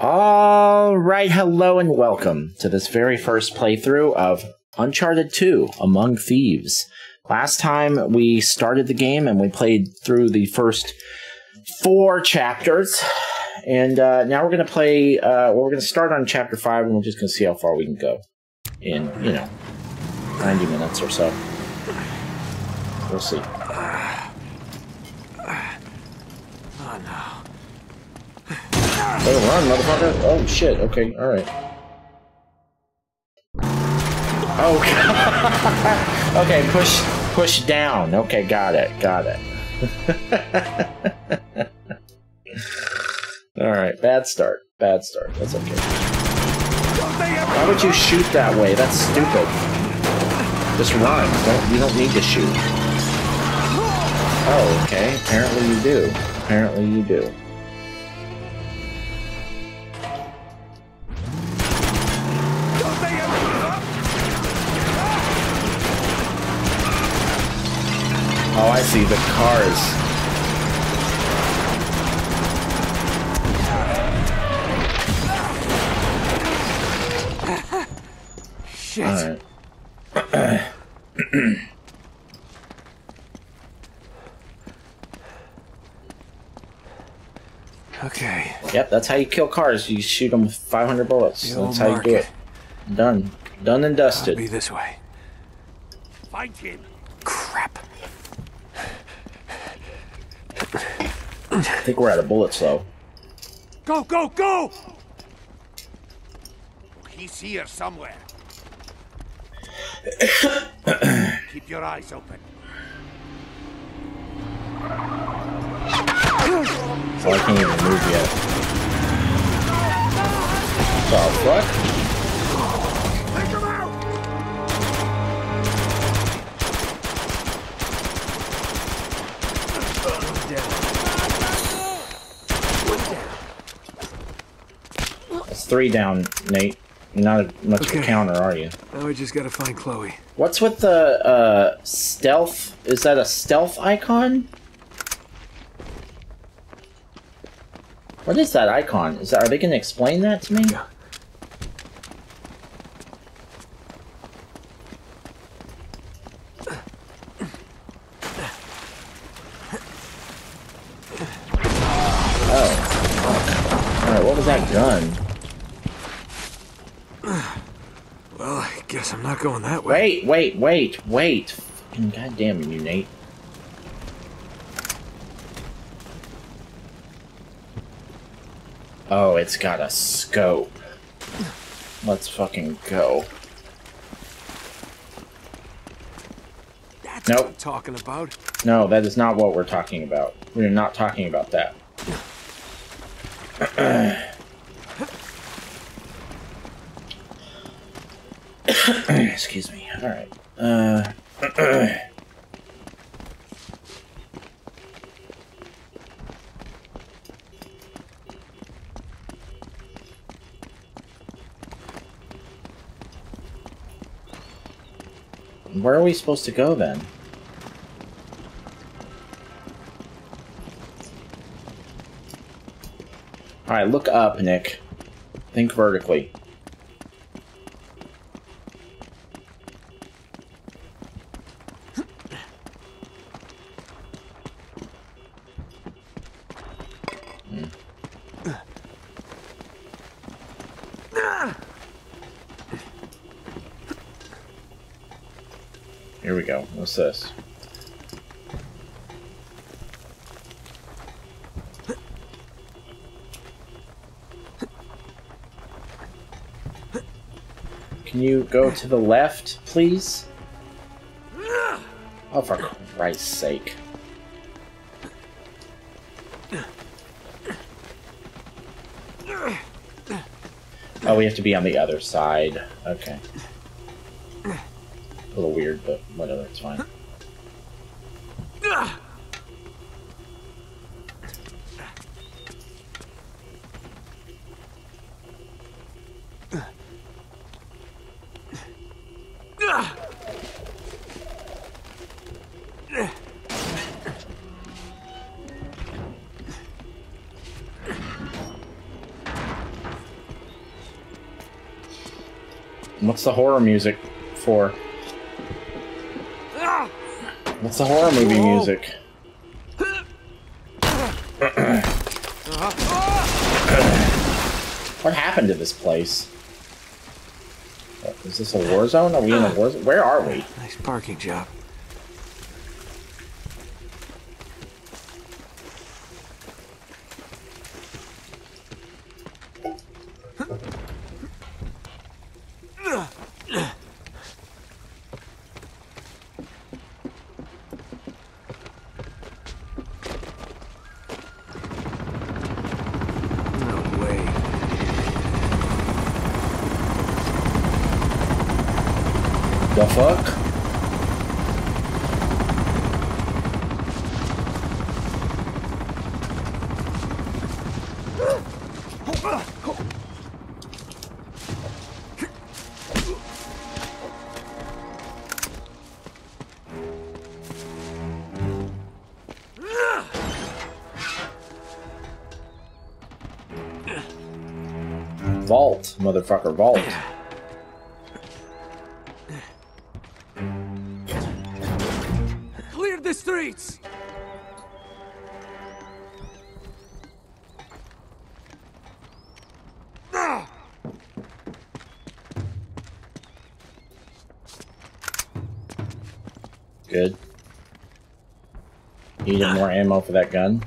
All right, hello and welcome to this very first playthrough of Uncharted 2 Among Thieves. Last time we started the game and we played through the first four chapters, and uh, now we're going to play, uh, we're going to start on chapter 5 and we're just going to see how far we can go in, you know, 90 minutes or so. We'll see. Oh no. Better run, motherfucker. Oh, shit. Okay, alright. Oh, God. okay, push, push down. Okay, got it, got it. alright, bad start. Bad start. That's okay. Why would you shoot that way? That's stupid. Just run. Don't, you don't need to shoot. Oh, okay. Apparently you do. Apparently you do. Oh, I see. The cars. Shit. Alright. Okay. Yep, that's how you kill cars. You shoot them with 500 bullets. The That's how you do it. Done. Done and I'll dusted. be this way. Find him. Crap. I think we're out of bullets, though. Go, go, go! He's here somewhere. Keep your eyes open. So I can't even move yet. The fuck? That's three down, Nate. You're not much of a counter, are you? Now we just gotta find Chloe. What's with the uh, stealth? Is that a stealth icon? What is that icon? Is that, are they going to explain that to me? Yeah. Oh. Alright, what was that gun? Well, I guess I'm not going that way. Wait, wait, wait, wait. Fucking goddamn you, Nate. Oh, it's got a scope. Let's fucking go. That's Nope. talking about. No, that is not what we're talking about. We're not talking about that. Excuse me. All right. Uh. Where are we supposed to go then? Alright, look up, Nick. Think vertically. Go to the left, please? Oh, for Christ's sake. Oh, we have to be on the other side. Okay. A little weird, but whatever, it's fine. The horror music for? What's the horror movie music? what happened to this place? Is this a war zone? Are we in a war zone? Where are we? Nice parking job. No way. The fuck? Vault, motherfucker, vault. Needed more ammo for that gun.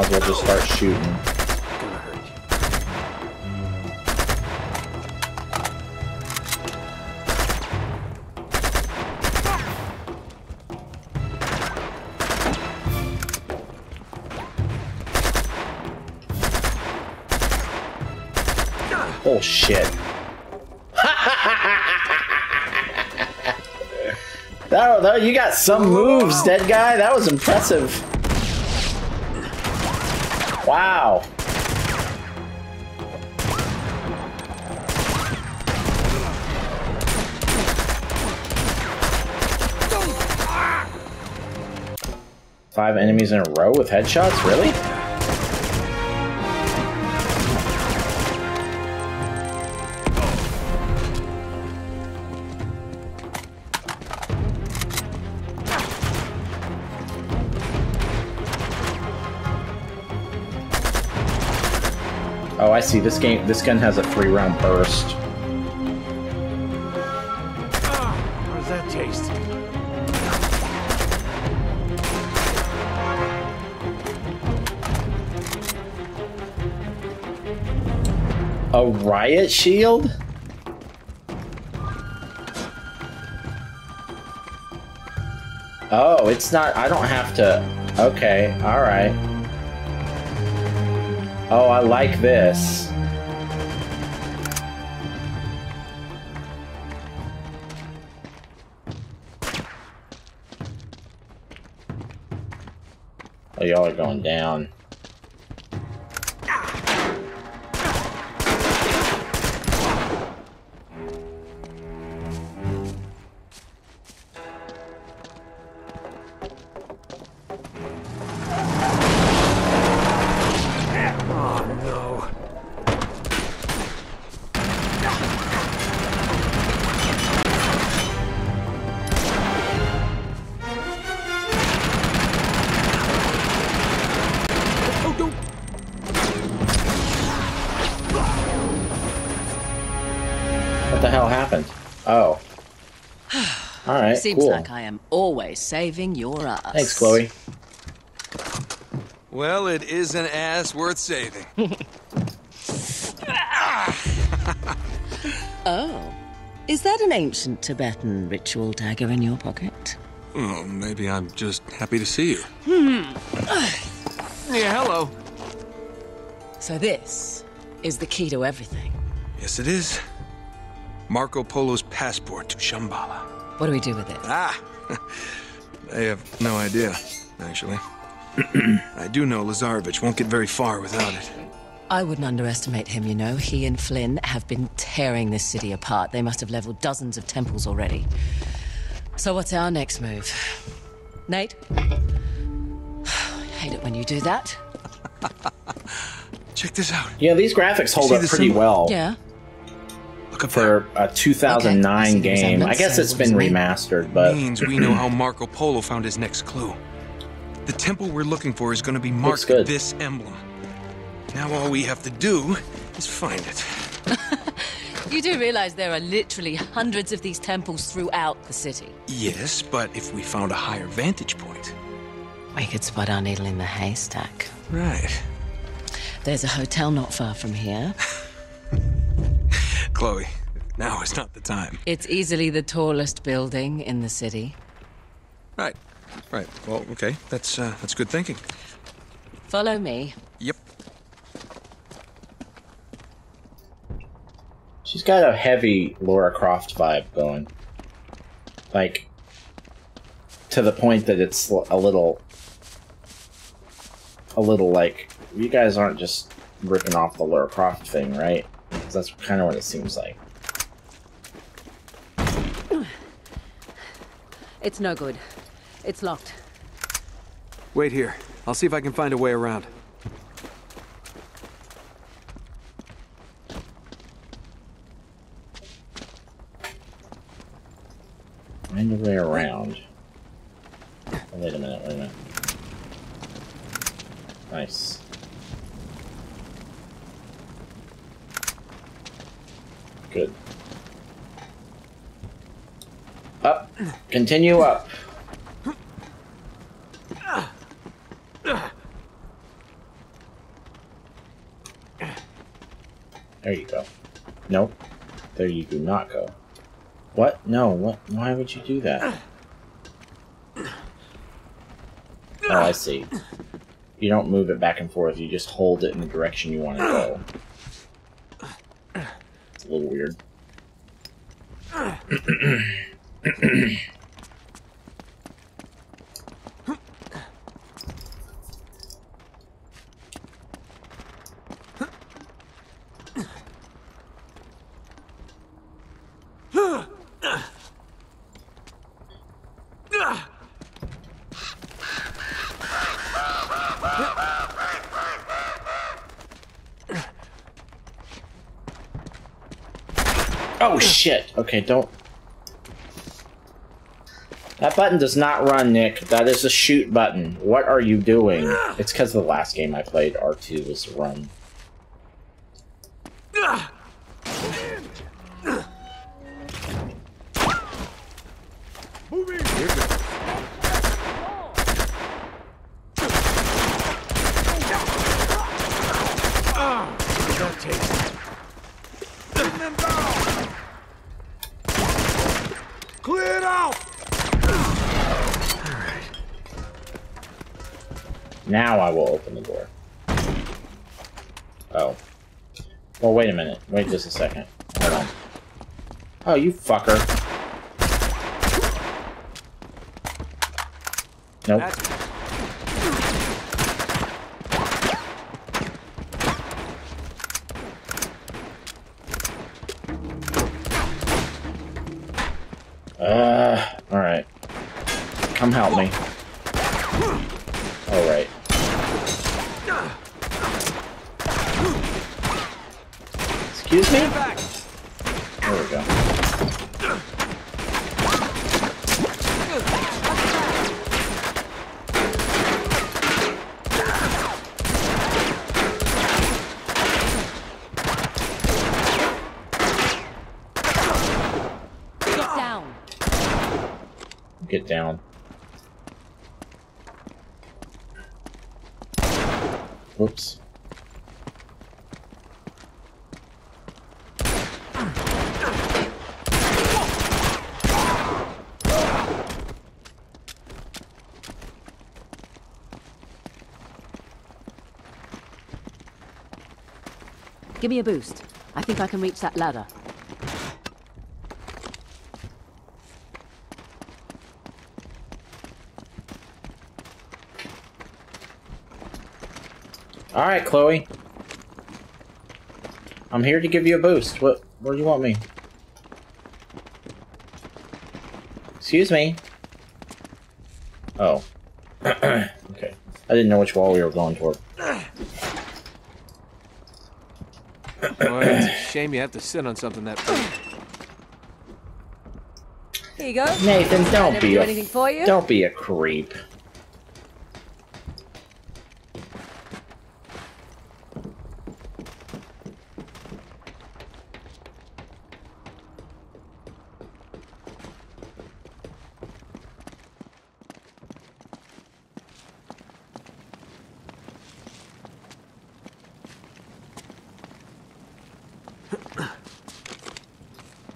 Might as well just start shooting. Oh shit. that, that, you got some moves, dead guy. That was impressive. Five enemies in a row with headshots? Really? Oh, I see. This game, this gun has a three-round burst. Riot shield? Oh, it's not. I don't have to. Okay, alright. Oh, I like this. Oh, y'all are going down. Seems cool. like I am always saving your ass. Thanks, Chloe. Well, it is an ass worth saving. Oh. Is that an ancient Tibetan ritual dagger in your pocket? Oh, maybe I'm just happy to see you. Hmm. Yeah, hello. So this is the key to everything. Yes, it is. Marco Polo's passport to Shambhala. What do we do with it? Ah! I have no idea, actually. I do know Lazarevic won't get very far without it. I wouldn't underestimate him, you know. He and Flynn have been tearing this city apart. They must have leveled dozens of temples already. So what's our next move? Nate? I hate it when you do that. Check this out. Yeah, these graphics hold up the pretty symbol? well Yeah. Look for a 2009 Okay, I see the game. I guess it's been does it mean? remastered, but means we know how Marco Polo found his next clue. The temple we're looking for is going to be marked with this emblem. Now all we have to do is find it. You do realize there are literally hundreds of these temples throughout the city. Yes, but if we found a higher vantage point. We could spot our needle in the haystack. Right. There's a hotel not far from here. Chloe, now is not the time. It's easily the tallest building in the city. Right. Right. Well, okay. That's uh, that's good thinking. Follow me. Yep. she's got a heavy Laura Croft vibe going. Like, to the point that it's a little. A little like. You guys aren't just ripping off the Laura Croft thing, right? 'Cause that's kind of what it seems like. It's no good. It's locked. Wait here. I'll see if I can find a way around. Find a way around. Oh, wait a minute, wait a minute. Nice. Good. Up. Continue up. There you go. Nope. There you do not go. What? No, what? Why would you do that? Oh, I see. You don't move it back and forth, you just hold it in the direction you want to go. A little weird. Oh shit! Okay, don't. That button does not run, Nick. That is a shoot button. What are you doing? It's because the last game I played, R2 was run. What's that taste? Clear it out! Now I will open the door. Oh. Well, wait a minute. Wait just a second. Hold on. Oh, you fucker. Nope. Uh, alright. Come help me. Alright. Excuse me? There we go. Get down. Get down. Whoops. Give me a boost. I think I can reach that ladder. All right, Chloe. I'm here to give you a boost. What? Where do you want me? Excuse me. Oh. okay. I didn't know which wall we were going toward. Boy, it's a shame you have to sit on something that big. Here you go. Nathan, don't be do a anything for you. don't be a creep.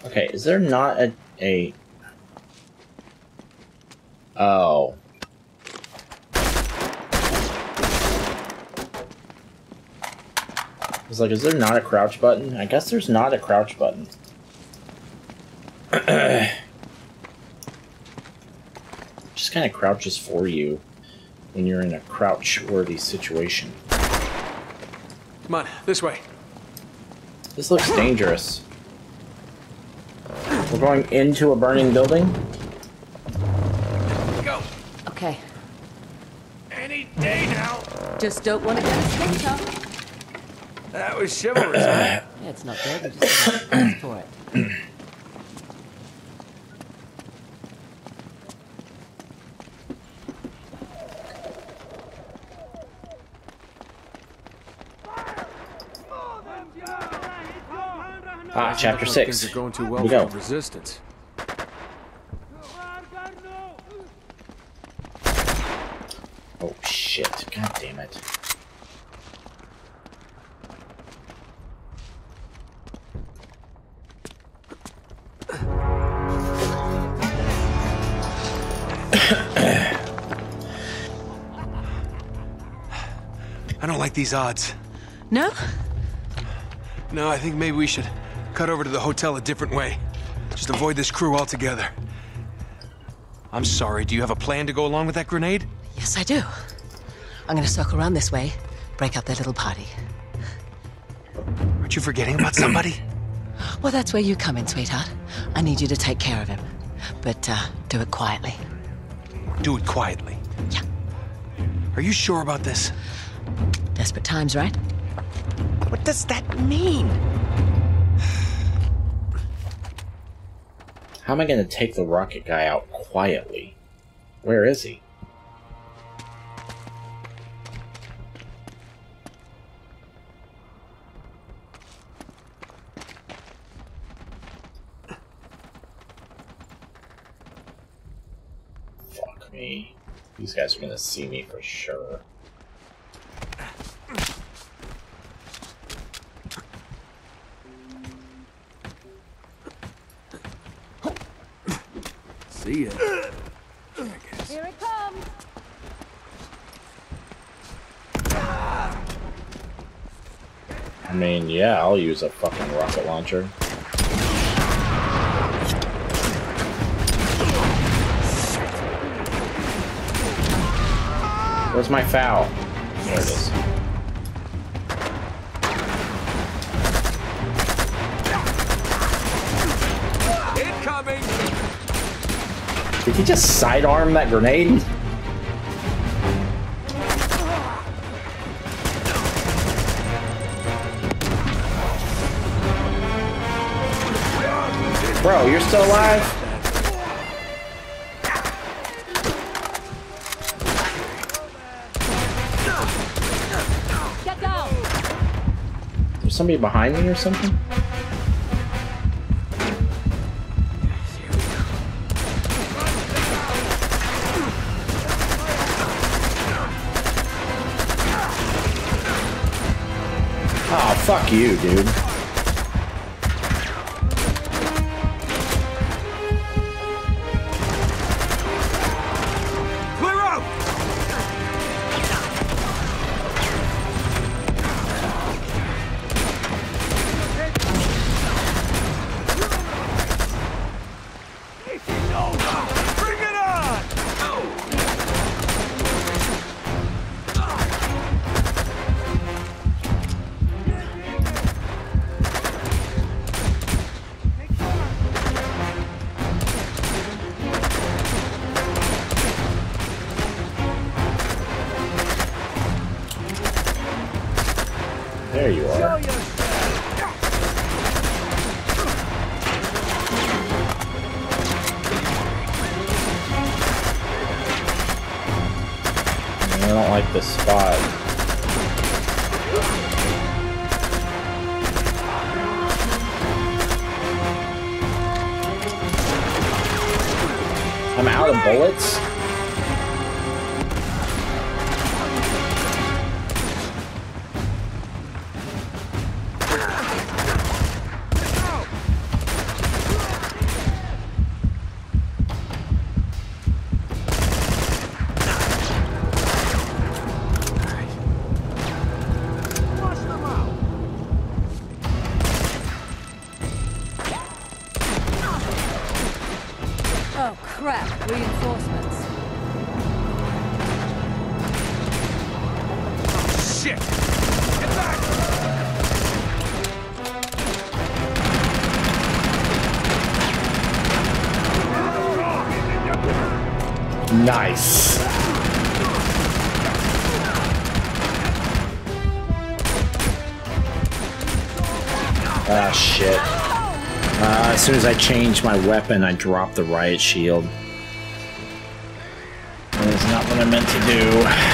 Okay, is there not a a Oh. I was like, is there not a crouch button? I guess there's not a crouch button. Just kind of crouches for you when you're in a crouch-worthy situation. Come on, this way. This looks dangerous. We're going into a burning building? Go. Okay. Any day now. Just don't want to get a stitcher. That was chivalrous, huh? Yeah, it's not dead. Just gotta for it. Ah, chapter Those things six. are going too well we for go. resistance. Oh shit! God damn it! I don't like these odds. No? No, I think maybe we should cut over to the hotel a different way. Just avoid this crew altogether. I'm sorry, do you have a plan to go along with that grenade? Yes, I do. I'm gonna circle around this way, break up their little party. Aren't you forgetting about somebody? Well, that's where you come in, sweetheart. I need you to take care of him. But, uh, do it quietly. Do it quietly. Yeah. Are you sure about this? Desperate times, right? What does that mean? How am I gonna take the rocket guy out quietly? Where is he? Fuck me. These guys are gonna see me for sure. I mean, yeah, I'll use a fucking rocket launcher. Where's my FAL? There it is. Incoming! Did he just sidearm that grenade? Bro, you're still alive? Get down. There's somebody behind me or something? Oh, fuck you, dude. Nice. Ah, shit. Uh, as soon as I change my weapon, I drop the riot shield. That is not what I meant to do.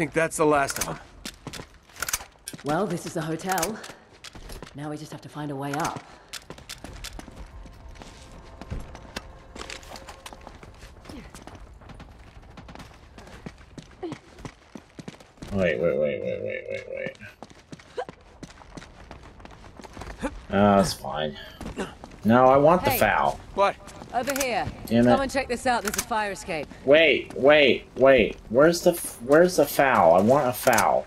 Think that's the last of them. Well, this is the hotel. Now we just have to find a way up. Wait, wait, wait, wait, wait, wait, wait. Oh, that's fine. No, I want the Hey. FAL. Over here. Damn Come it. and check this out. There's a fire escape. Wait, wait, wait. Where's the where's the FAL? I want a FAL.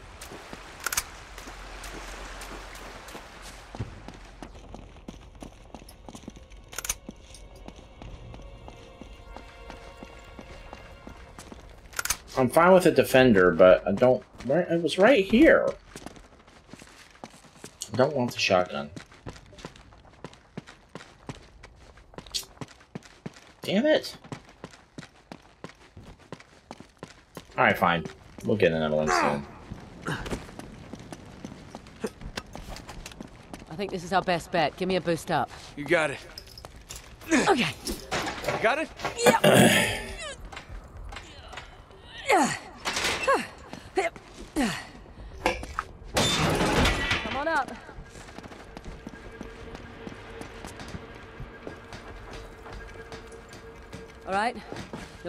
I'm fine with a defender, but I don't. Where it was right here. I don't want the shotgun. Damn it. Alright, fine. We'll get another one soon. I think this is our best bet. Give me a boost up. You got it. Okay. You got it? Come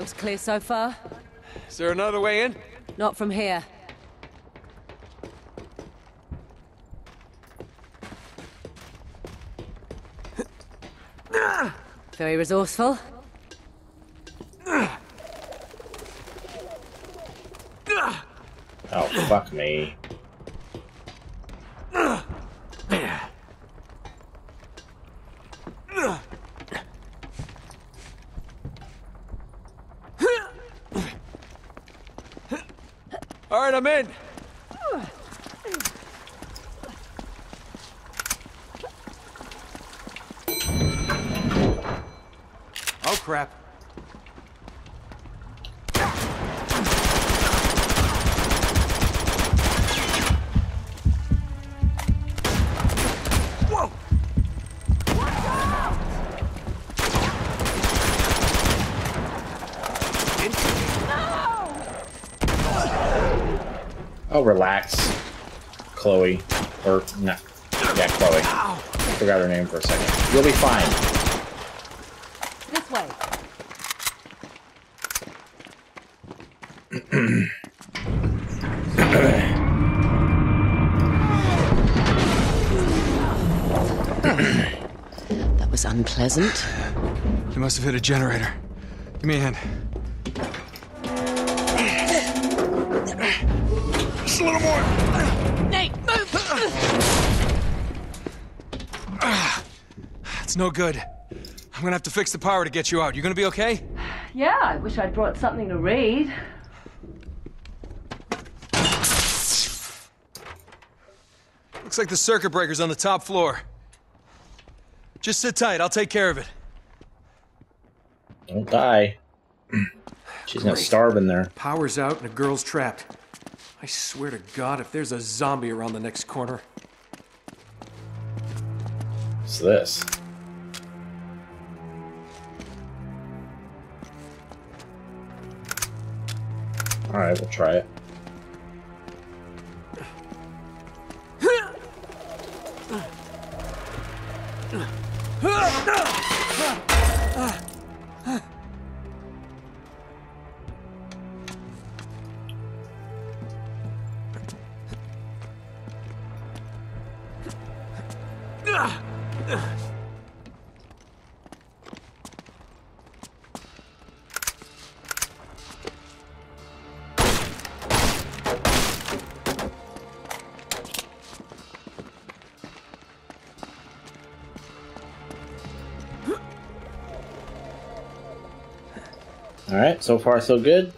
Looks clear so far. Is there another way in? Not from here. Very resourceful. Oh, fuck me. I'm in. Oh, crap. Relax. Chloe. Or, no. Yeah, Chloe. Forgot her name for a second. You'll be fine. This way. That was unpleasant. You must have hit a generator. Give me a hand. It's no good. I'm gonna have to fix the power to get you out. You gonna be okay? Yeah, I wish I'd brought something to read. Looks like the circuit breaker's on the top floor. Just sit tight, I'll take care of it. Don't die. She's gonna starve in there. Power's out and a girl's trapped. I swear to God, if there's a zombie around the next corner. What's this? Alright, we'll try it. So far so good.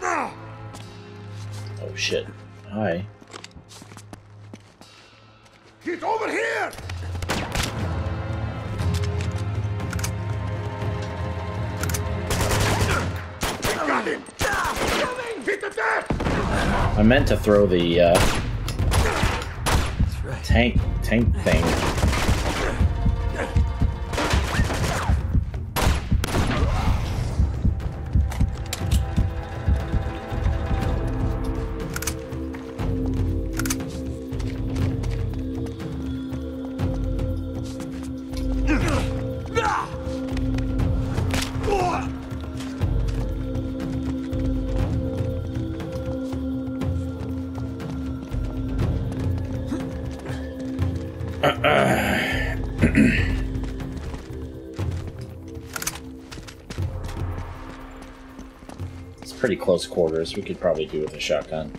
Oh shit. Hi. Get over here! I got him! Hit the deck! I meant to throw the uh, tank tank thing. Close quarters. We could probably do with a shotgun.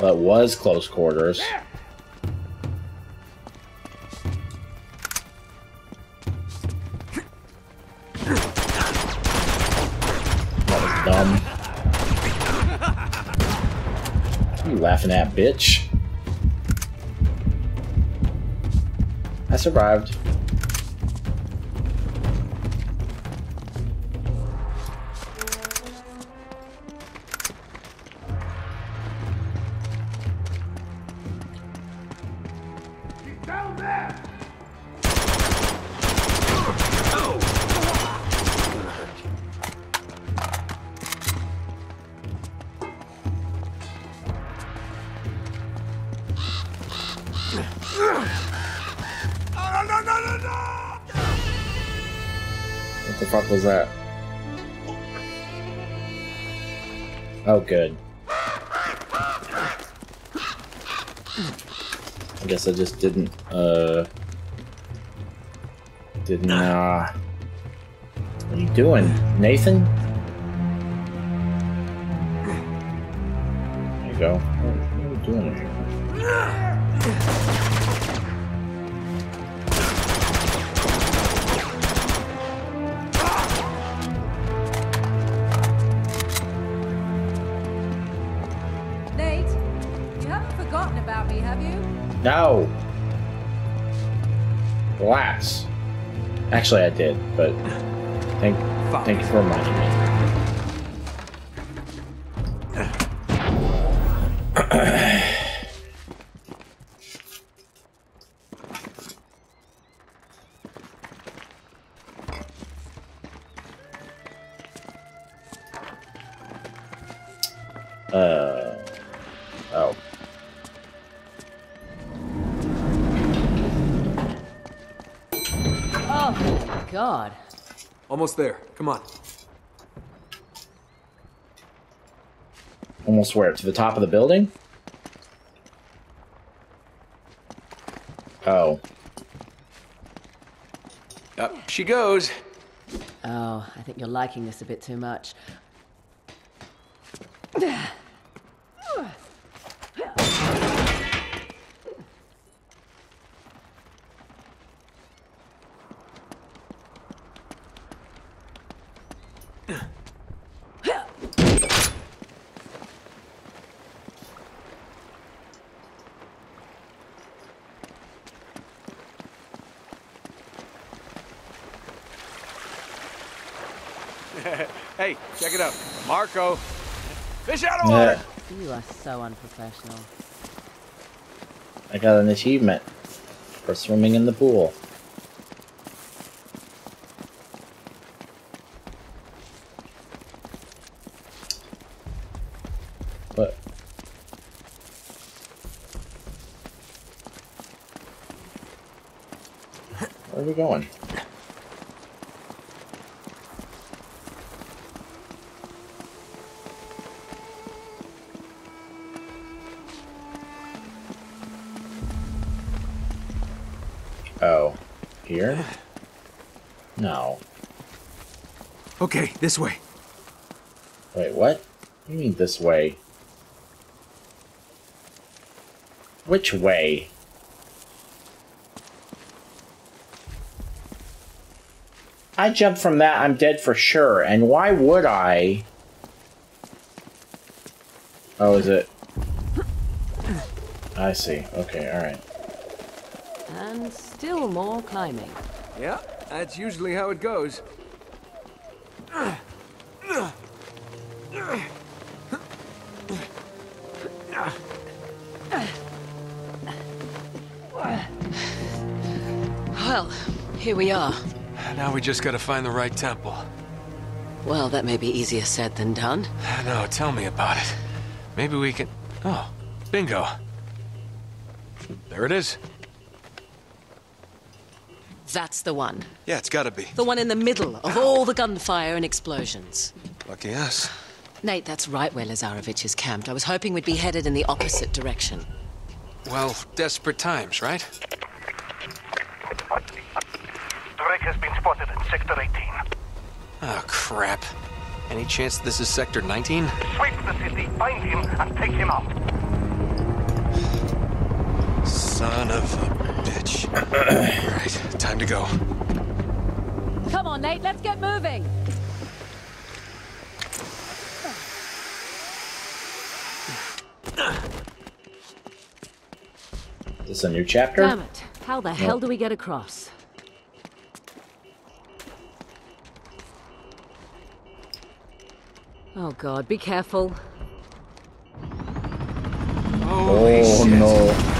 Well, it was close quarters. That was dumb. What are you laughing at, bitch? I survived. No, no, no, no, no! What the fuck was that? Oh, good. I guess I just didn't, uh... Didn't, uh... What are you doing, Nathan? There you go. What are you doing here? Actually, I did, but thank, thank you for reminding me. Come on. Almost where? To the top of the building? Oh. Up she goes. Oh, I think you're liking this a bit too much. Hey, check it out. Marco. Fish out of Yeah. water. You are so unprofessional. I got an achievement for swimming in the pool. Oh, here? No. Okay, this way. Wait, what? What do you mean this way? Which way? I jump from that, I'm dead for sure. And why would I? Oh, is it? I see. Okay, alright. And still more climbing. Yeah, that's usually how it goes. Well, here we are. Now we just gotta find the right temple. Well, that may be easier said than done. No, tell me about it. Maybe we can... Oh, bingo. There it is. That's the one. Yeah, it's gotta be. The one in the middle of all the gunfire and explosions. Lucky us. Nate, that's right where Lazarevic is camped. I was hoping we'd be headed in the opposite direction. Well, desperate times, right? Drake has been spotted in Sector 18. Oh, crap. Any chance this is Sector 19? Sweep the city, find him, and take him out. Son of a bitch. Alright, time to go. Come on, Nate, let's get moving. Is this a new chapter? Damn it. How the hell do we get across? Oh god, be careful. Holy oh shit. no.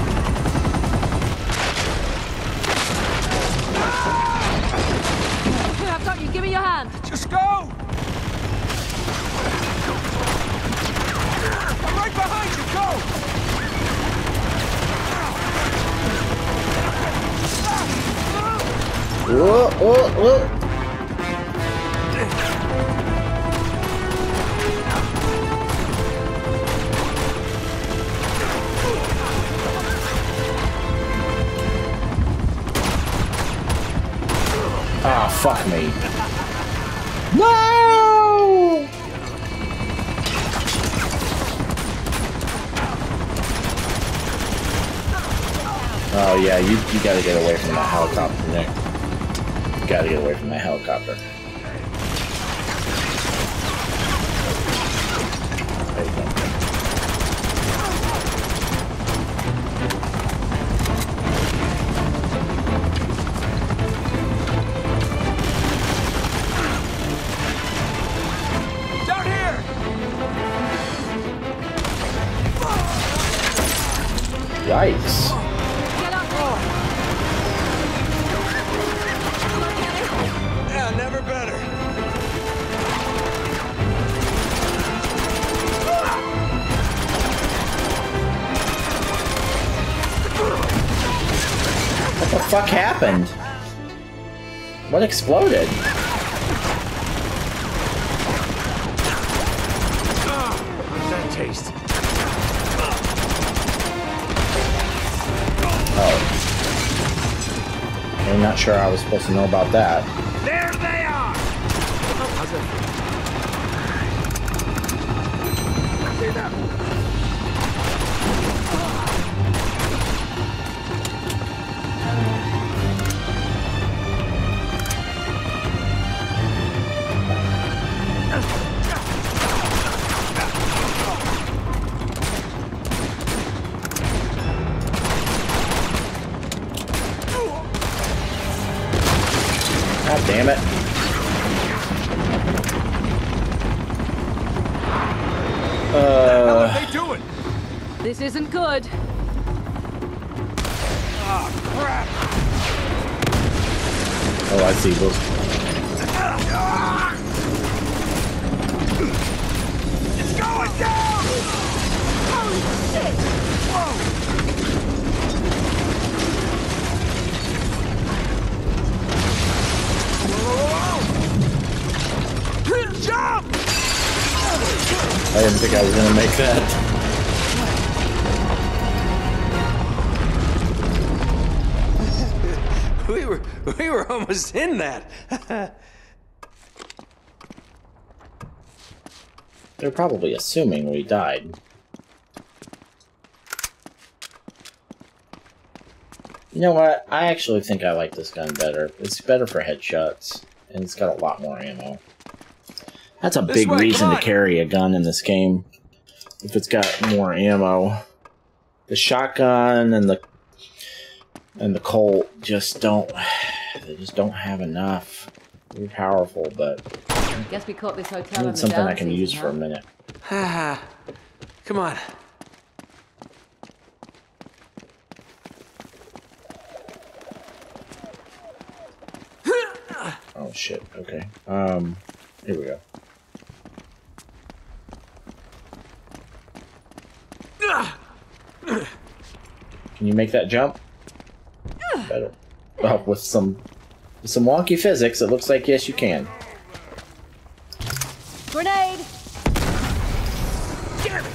Oh yeah, you, you gotta get away from that helicopter, Nick. You gotta get away from that helicopter. Exploded? How's that taste? Oh. I'm not sure I was supposed to know about that. Almost in that. They're probably assuming we died. You know what? I actually think I like this gun better. It's better for headshots, and it's got a lot more ammo. That's a This big way, reason to carry a gun in this game. If it's got more ammo. The shotgun and the and the Colt just don't they just don't have enough. They're powerful, but Guess we caught this hotel in need something I can season, use for a minute. Come on. Oh shit. Okay. Um, here we go. Can you make that jump? Better. Well, with some with some wonky physics, it looks like yes, you can. Grenade! Damn it!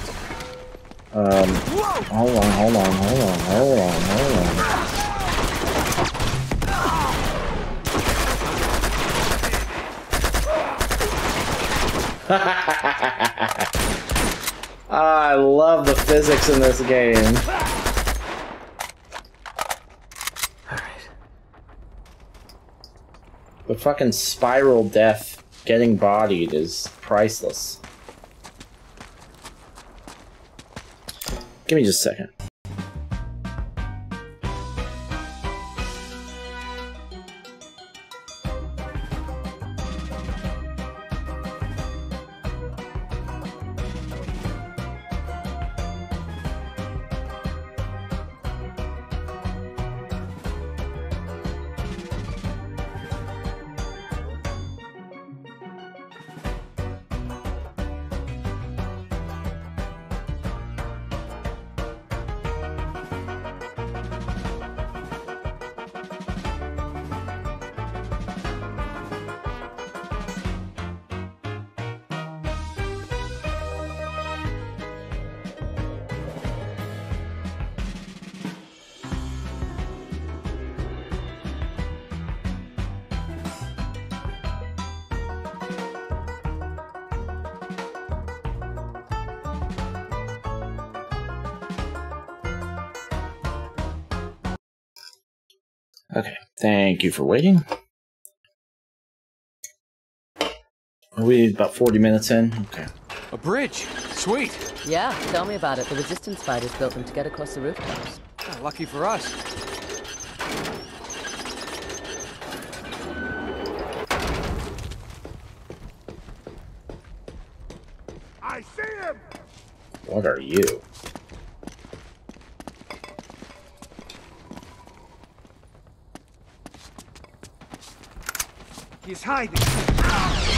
Um, hold on, hold on, hold on, hold on, hold on. I love the physics in this game. The fucking spiral death getting bodied is priceless. Give me just a second. Thank you for waiting. Are we about 40 minutes in? Okay. A bridge. Sweet. Yeah, tell me about it. The resistance fighters built them to get across the rooftops. Ah, lucky for us. I see him! What are you? He's hiding.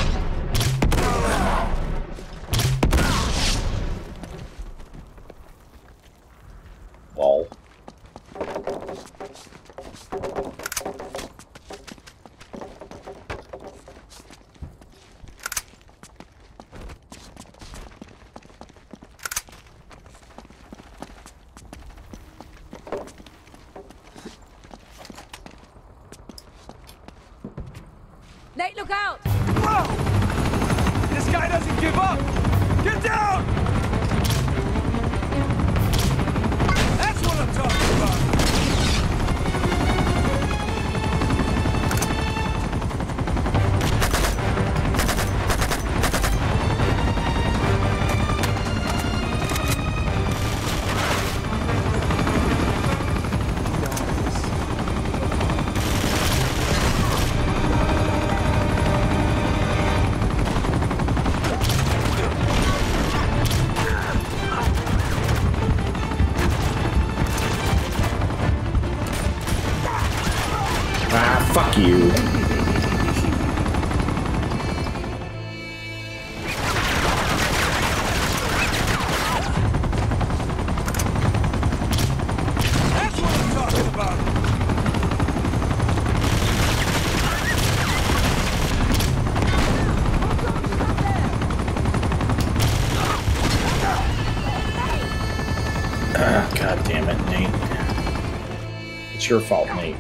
It's your fault, Nate.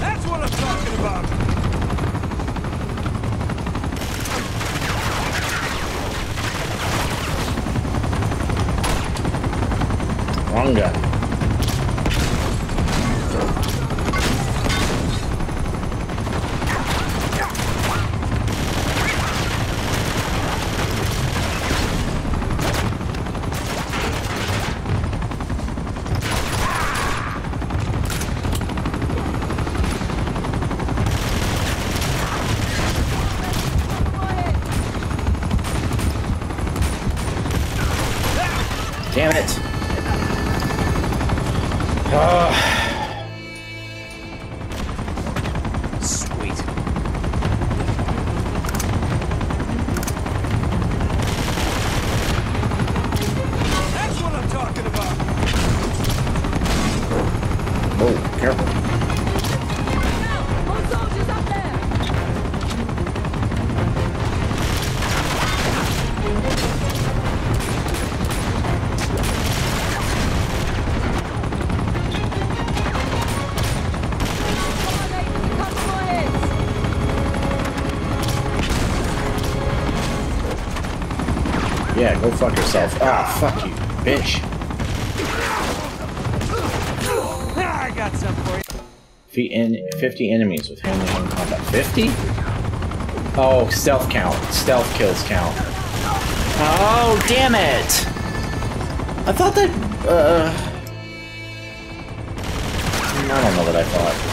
That's what I'm talking about! Wrong gun. Damn it. Ah, fuck. Ah, fuck you, bitch. I got some for you. Feet in 50 enemies with hand-to-hand combat. 50? Oh, stealth count. Stealth kills count. Oh, damn it! I thought that, uh... I don't know what I thought.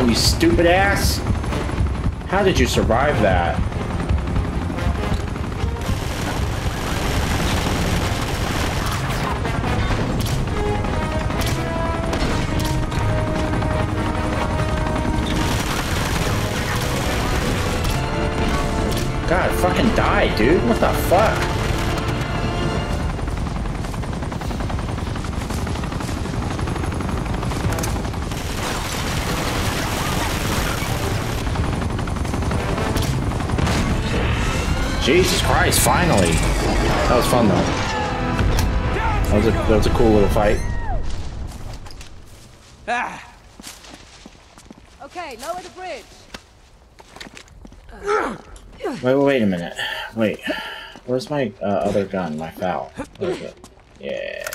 Down, you stupid ass! How did you survive that? God, fucking die, dude. What the fuck? Jesus Christ, finally. That was fun, though. That was a, that was a cool little fight. Ah! Okay, lower the bridge. Wait, wait, wait a minute. Wait. Where's my uh, other gun? My FAL. Yeah.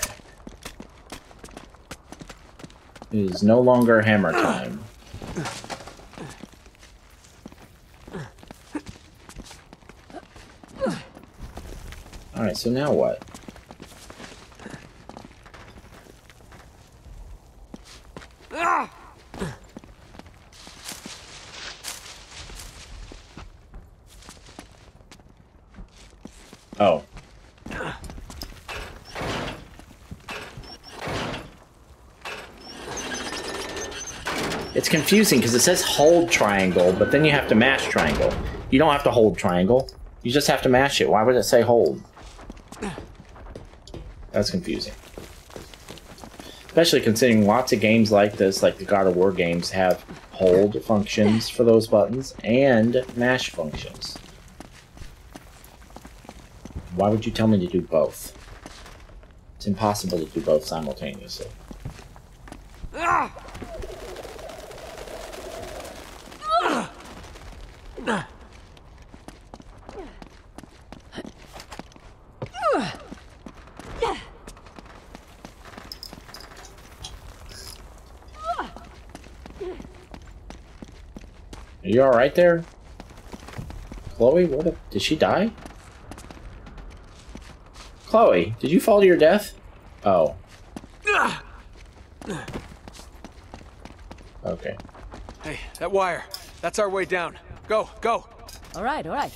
It is no longer hammer time. Alright, so now what? Oh. It's confusing because it says hold triangle, but then you have to mash triangle. You don't have to hold triangle. You just have to mash it. Why would it say hold? That's confusing. Especially considering lots of games like this, like the God of War games, have hold functions for those buttons and mash functions. Why would you tell me to do both? It's impossible to do both simultaneously. Ah! Are you alright there? Chloe, what a, did she die? Chloe, did you fall to your death? Oh. Okay. Hey, that wire. That's our way down. Go, go. All right, all right.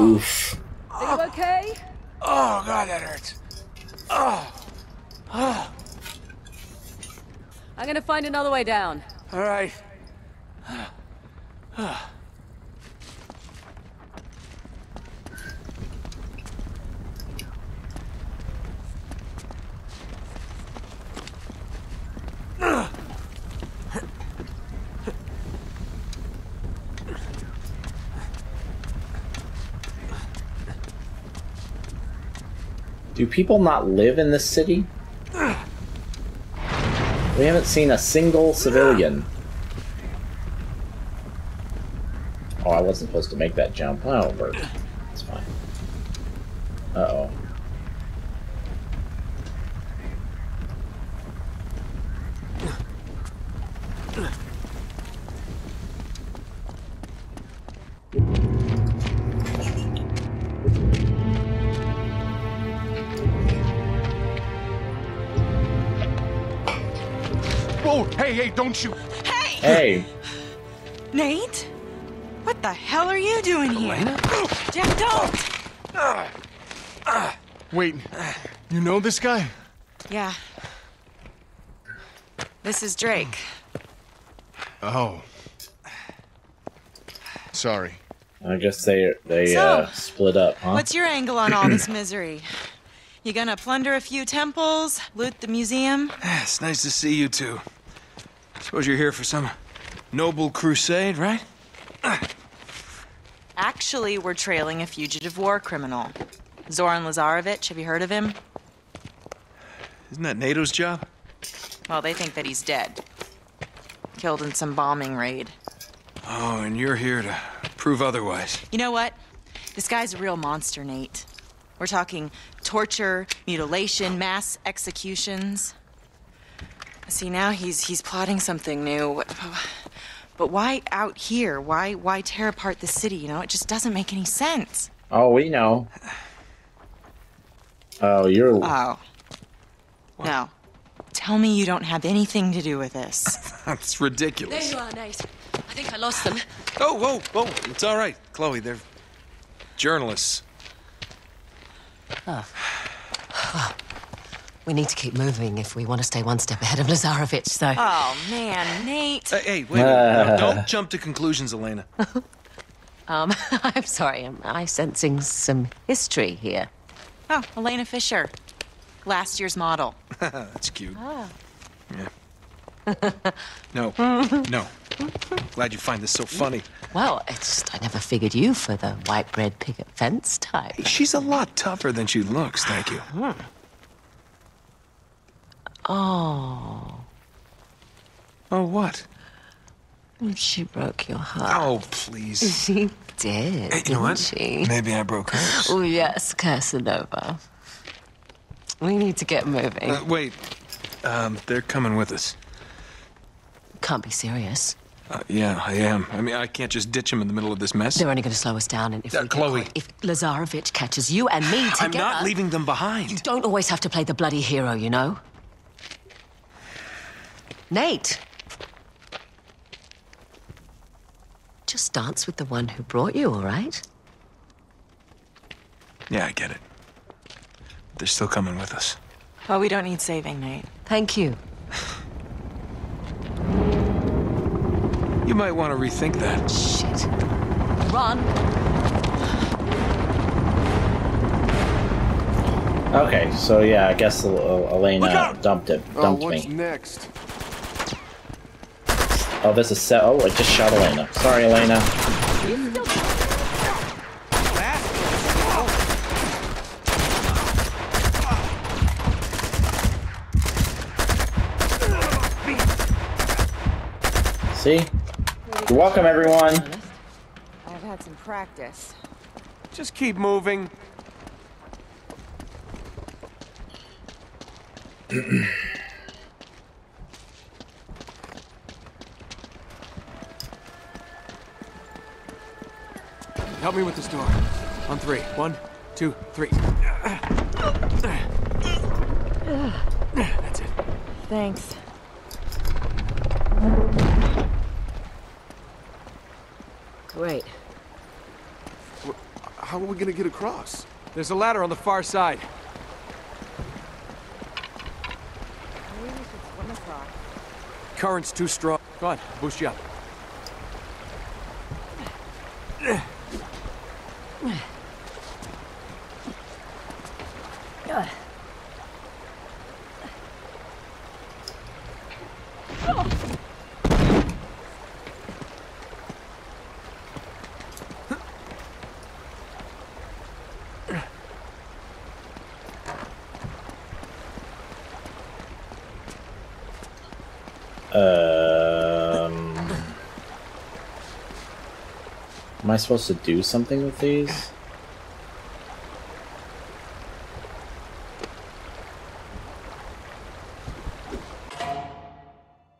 Oof. Are you okay? Oh, God, that hurts. Oh. oh. I'm gonna find another way down. All right. Do people not live in this city? We haven't seen a single civilian. Oh, I wasn't supposed to make that jump. Oh, Bert. Don't shoot. Hey! Nate? What the hell are you doing here? Jeff, don't! Wait, you know this guy? Yeah. This is Drake. Oh. Sorry. I guess they they So, uh, split up, huh? What's your angle on all this misery? You gonna plunder a few temples, loot the museum? It's nice to see you two. Suppose you're here for some noble crusade, right? Actually, we're trailing a fugitive war criminal. Zoran Lazarevic, have you heard of him? Isn't that NATO's job? Well, they think that he's dead. Killed in some bombing raid. Oh, and you're here to prove otherwise. You know what? This guy's a real monster, Nate. We're talking torture, mutilation, mass executions. See, now he's he's plotting something new. But why out here? Why why tear apart the city? You know, it just doesn't make any sense. Oh, we know. Oh, you're. Oh. No. Tell me you don't have anything to do with this. That's There ridiculous. you are, Nate. I think I lost them. Oh, whoa, whoa, it's all right, Chloe. They're journalists. Ah. Ah. We need to keep moving if we want to stay one step ahead of Lazarevic, so. Oh man, Nate. Hey, hey wait, no, don't jump to conclusions, Elena. Um, I'm sorry, I'm, I sensing some history here? Oh, Elena Fisher. Last year's model. That's cute. Yeah. no, no. Glad you find this so funny. Well, it's just I never figured you for the white bread picket fence type. She's a lot tougher than she looks, thank you. Oh, Oh, what? she broke your heart. Oh, please. She did. Hey, you know what? She? Maybe I broke hers. Oh yes, Casanova. We need to get moving. Uh, wait. Um, they're coming with us. Can't be serious. Uh, yeah, I am. I mean, I can't just ditch them in the middle of this mess. They're only going to slow us down, and if Uh, Chloe. caught- if Lazarevic catches you and me together, I'm not leaving them behind. You don't always have to play the bloody hero, you know. Nate. Just dance with the one who brought you, all right? Yeah, I get it. They're still coming with us. Well, we don't need saving, Nate. Thank you. You might want to rethink that. Shit. Run. Okay, so yeah, I guess El- El- Elena dumped it, Oh, dumped what's me. next? Oh, this is set. Oh, I just shot Elena. Sorry, Elena. See? You're welcome, everyone. I've had some practice. Just keep moving. Help me with this door. On three. One, two, three. That's it. Thanks. Great. How are we gonna get across? There's a ladder on the far side. Maybe we should swim across. Current's too strong. Go on, boost you up. Um, am I supposed to do something with these?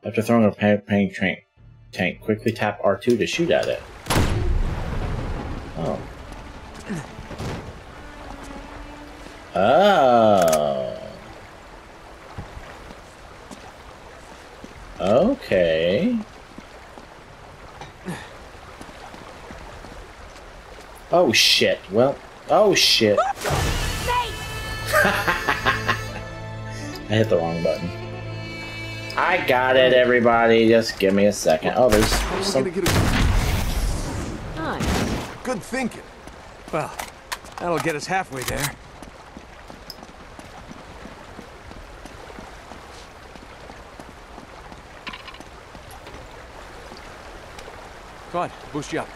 After throwing a pa- paint tank, tank, quickly tap R2 to shoot at it. Oh. Oh. Okay. Oh shit. Well, oh shit. I hit the wrong button. I got it, everybody. Just give me a second. Oh, there's How some. gonna get across? Nice. Good thinking. Well, that'll get us halfway there. Go on, boost you up.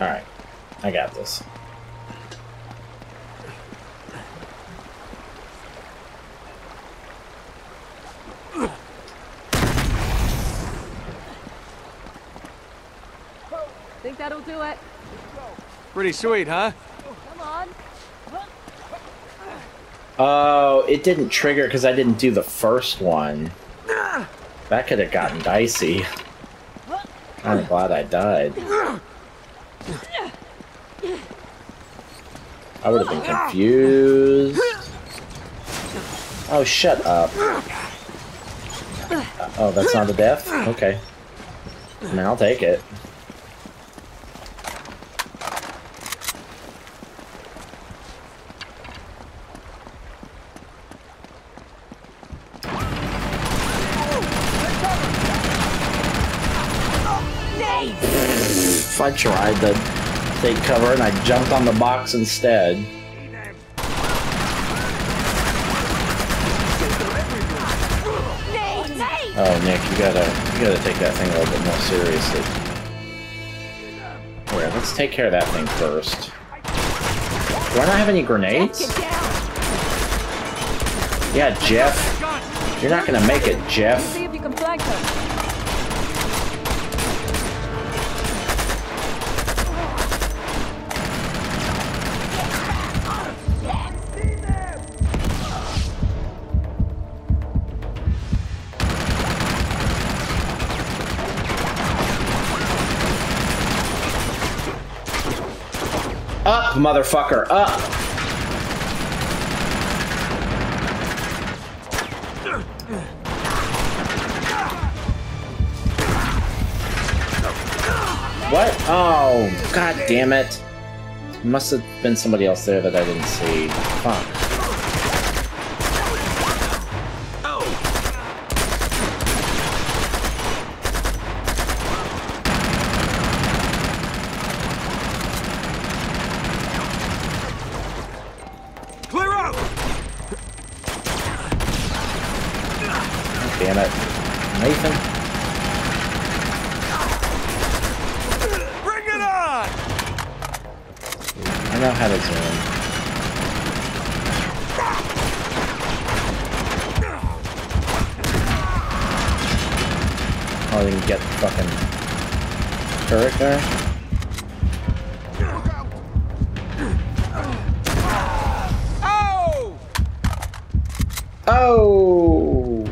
Alright. I got this. Think that'll do it? Pretty sweet, huh? Come on. Oh, it didn't trigger because I didn't do the first one. That could have gotten dicey. I'm glad I died. I would have been confused. Oh, shut up. Uh, oh, that's not a death? Okay. I mean, I'll take it. I tried to take cover and I jumped on the box instead. Oh, Nick, you gotta, you gotta take that thing a little bit more seriously. Here, let's take care of that thing first. Do I not have any grenades? Yeah, Jeff. You're not gonna make it, Jeff. Motherfucker, up! What? Oh, god damn it. Must have been somebody else there that I didn't see. Fuck. Clear out! Damn it. Nathan? Bring it on! I know how to zoom. Oh, I didn't get the fucking turret there. Oh! Oh!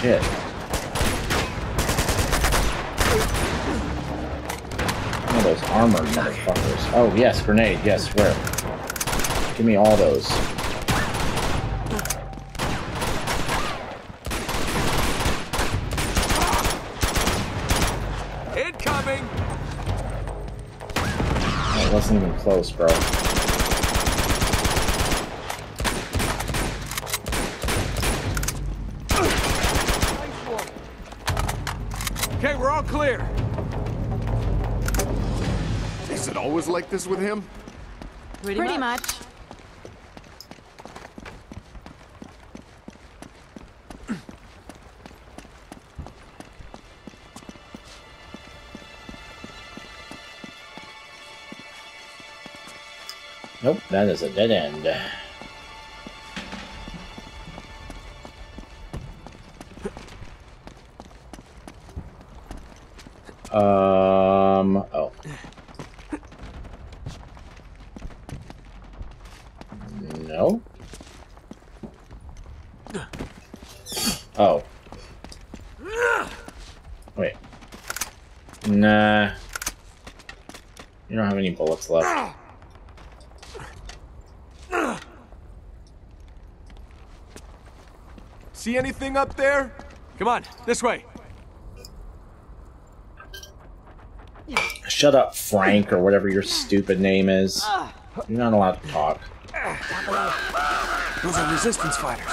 Shit. One of those armored motherfuckers. Oh, yes, grenade. Yes, where? Give me all those. Incoming! It wasn't even close, bro. Okay, we're all clear. Is it like this with him? Pretty, much. Nope, that is a dead end. No? Oh. Wait. Nah. You don't have any bullets left. See anything up there? Come on, this way. Shut up, Frank, or whatever your stupid name is. You're not allowed to talk. Those are resistance fighters.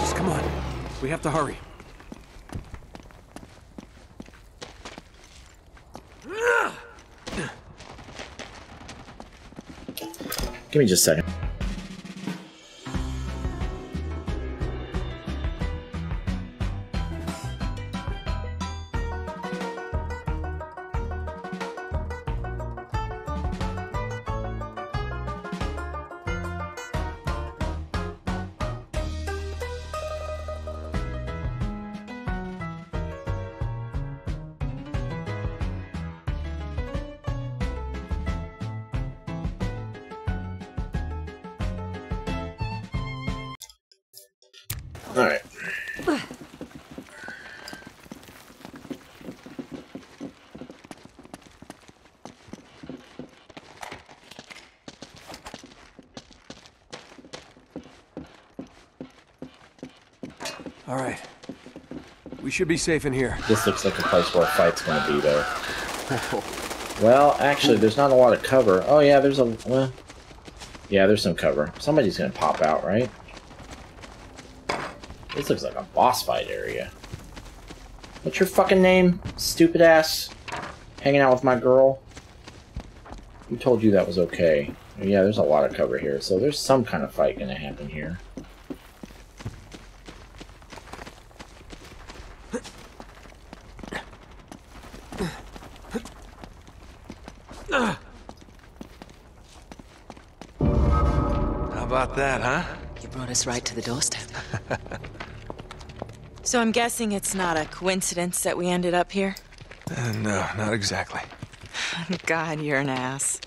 Just come on. We have to hurry. Give me just a second. Should be safe in here. This looks like a place where a fight's gonna be, though. Well, actually, there's not a lot of cover. Oh, yeah, there's a... Well, yeah, there's some cover. Somebody's gonna pop out, right? This looks like a boss fight area. What's your fucking name, stupid ass? Hanging out with my girl? Who told you that was okay? Yeah, there's a lot of cover here, so there's some kind of fight gonna happen here. That, huh? You brought us right to the doorstep. So I'm guessing it's not a coincidence that we ended up here? Uh, no, not exactly. God, you're an ass.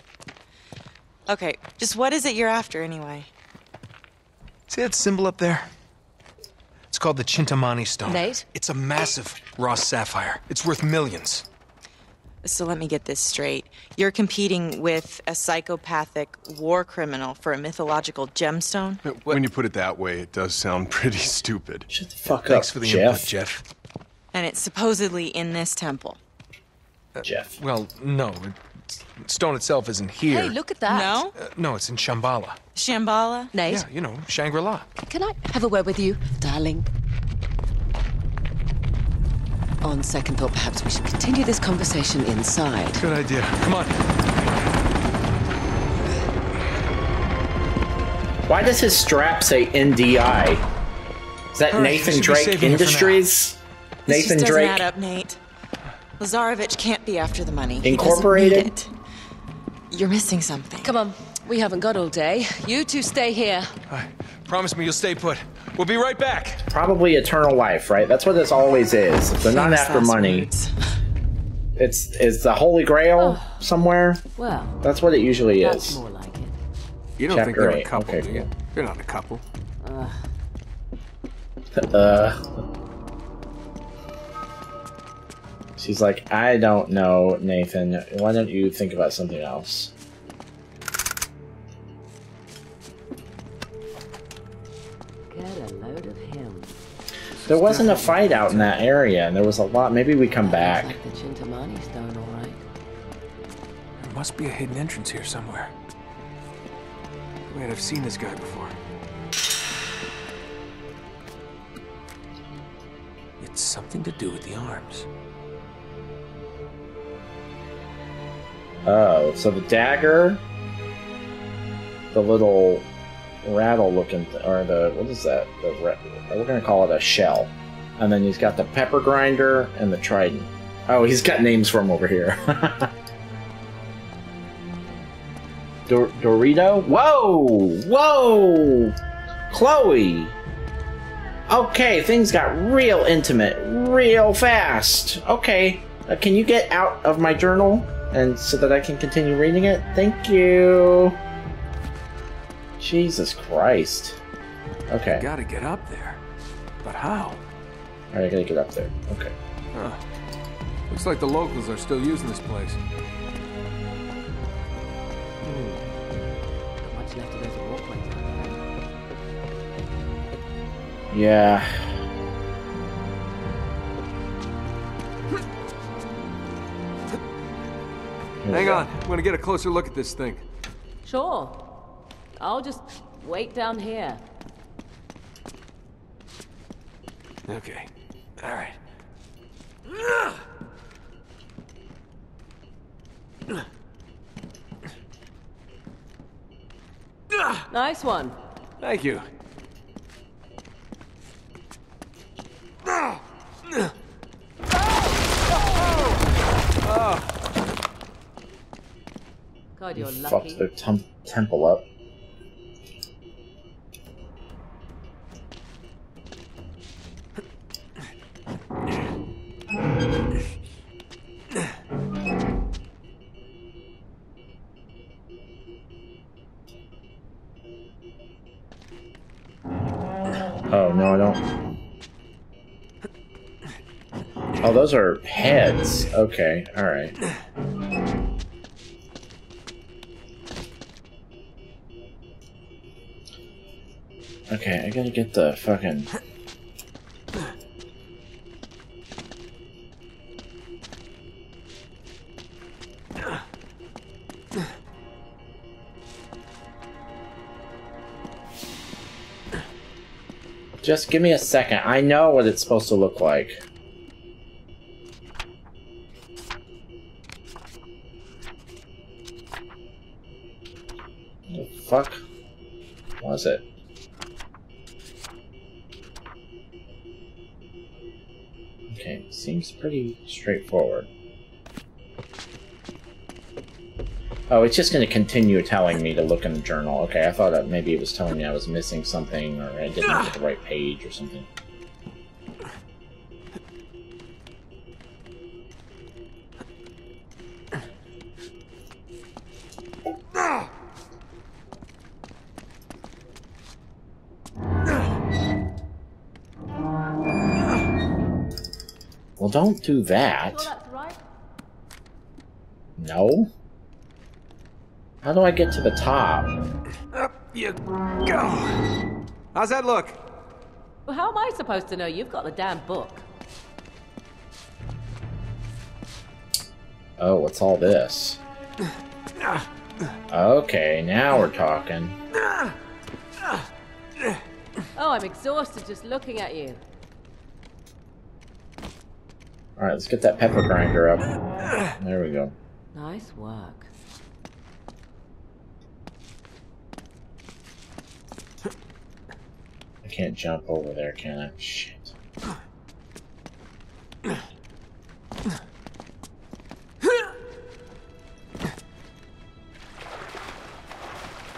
Okay, just what is it you're after anyway? See that symbol up there? It's called the Chintamani Stone. Nate? It's a massive raw sapphire. It's worth millions. So let me get this straight. You're competing with a psychopathic war criminal for a mythological gemstone? When you put it that way, it does sound pretty stupid. Shut the fuck Thanks up, for the Jeff. input, Jeff. And it's supposedly in this temple. Jeff. Well, no. It, stone itself isn't here. Hey, look at that. No? Uh, no, it's in Shambhala. Shambhala? Nate, Yeah, you know, Shangri-La. can I have a word with you, darling? On second thought, perhaps we should continue this conversation inside. Good idea. Come on. Why does his strap say NDI? Is that All right, Nathan Drake saving it. Industries? This Nathan just doesn't Drake? add up, Nate. Lazarevic can't be after the money. Incorporated? need. You're missing something. Come on, we haven't got all day. You two stay here. All right. Promise me you'll stay put. We'll be right back. Probably eternal life, right? That's what this always is. If they're not Famous after money, words. it's it's the Holy Grail somewhere. Well, That's what it usually that's is. more like it. You don't think Chapter they're a couple, Okay, do you? cool. They're not a couple. Uh. She's like, I don't know, Nathan. Why don't you think about something else? There wasn't a fight out in that area, and there was a lot. Maybe we come back. Like the Chintamani stone, all right. There must be a hidden entrance here somewhere. Wait, I've seen this guy before. It's something to do with the arms. Oh, so the dagger, the little rattle-looking, or the what is that? The ra- we're gonna call it a shell, and then he's got the pepper grinder and the trident. Oh, he's got names for him over here. Dor- Dorito. Whoa, whoa, Chloe. Okay, things got real intimate, real fast. Okay, uh, can you get out of my journal and so that I can continue reading it? Thank you. Jesus Christ. Okay, Gotta get up there. But how? alright, I gotta get up there. Okay. Huh. Looks like the locals are still using this place. Not much left of those walkways. Yeah. Here we Hang on, I'm gonna get a closer look at this thing. Sure. I'll just wait down here. Okay. All right. Nice one. Thank you. God, you're Fucked lucky. their tem- temple up. those are heads. Okay, alright. Okay, I gotta get the fucking... Just give me a second. I know what it's supposed to look like. Pretty straightforward. Oh, it's just going to continue telling me to look in the journal. Okay, I thought that maybe it was telling me I was missing something or I didn't get ah! the right page or something. Don't do that. that's right. No? How do I get to the top? Up you go. How's that look? Well, how am I supposed to know you've got the damn book? Oh, what's all this? Okay, now we're talking. Oh, I'm exhausted just looking at you. Alright, let's get that pepper grinder up. There we go. Nice work. I can't jump over there, can I? Shit.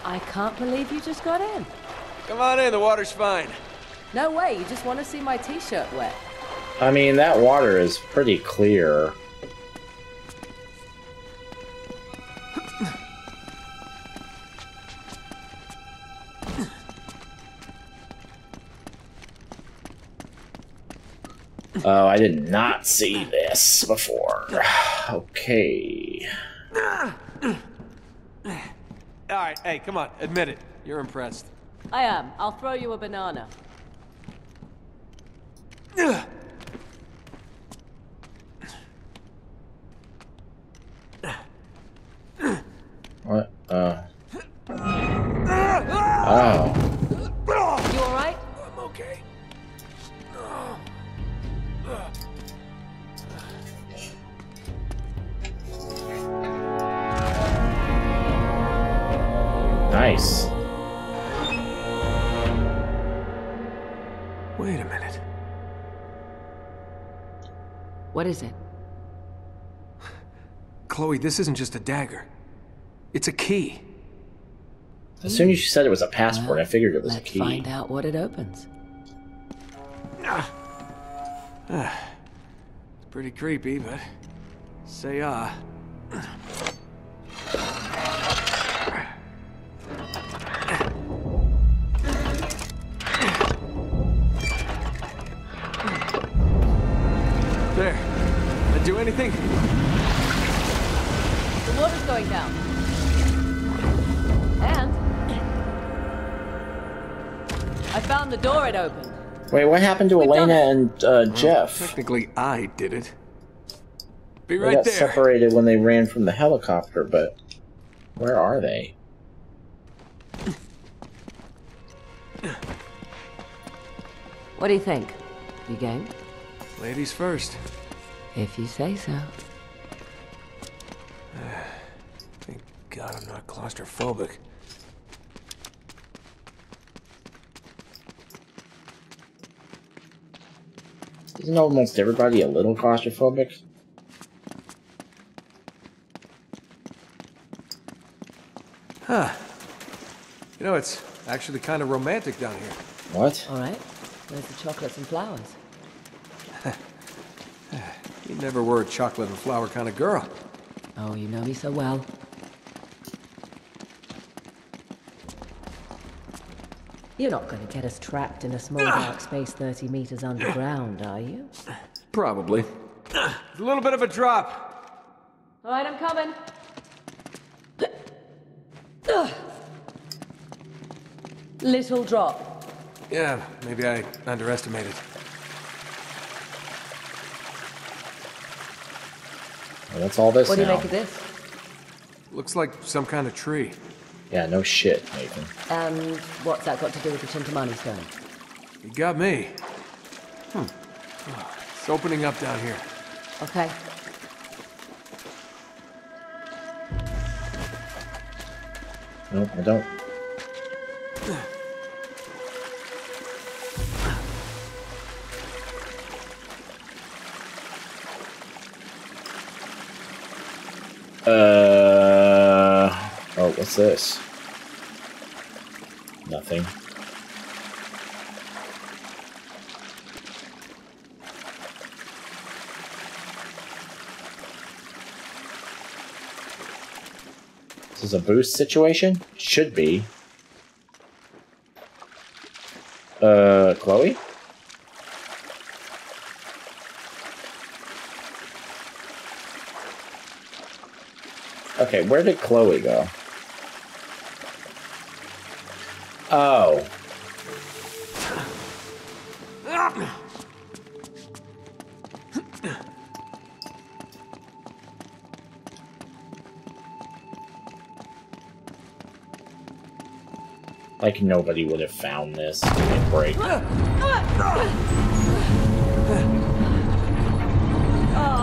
I can't believe you just got in. Come on in, the water's fine. No way, you just want to see my t-shirt wet. I mean, that water is pretty clear. Oh, I did not see this before. Okay. All right, hey, come on, admit it. You're impressed. I am. I'll throw you a banana. this isn't just a dagger. It's a key. As soon as you said it was a passport, I figured it was a key. Let's key. find out what it opens. Ah, It's pretty creepy, but say ah. Wait, what happened to We've Elena and uh, Jeff? Technically, I did it. Be They got there. separated when they ran from the helicopter, but where are they? What do you think? You game? Ladies first. If you say so. Thank God I'm not claustrophobic. Isn't almost everybody a little claustrophobic? Huh. You know, it's actually kind of romantic down here. What? All right. Where's the chocolates and flowers? You never were a chocolate and flower kind of girl. Oh, you know me so well. You're not going to get us trapped in a small dark space 30 meters underground, are you? Probably. It's a little bit of a drop. All right, I'm coming. Little drop. Yeah, maybe I underestimated. Well, what's all this What do you now? make of this? Looks like some kind of tree. Yeah, no shit, Nathan. And what's that got to do with the Chintamani stone? You got me. Hmm. It's opening up down here. Okay. No, I don't. What's this? Nothing. This is a boost situation? Should be. Uh, Chloe? Okay, where did Chloe go? Oh. Like nobody would have found this. Give me a break. Oh,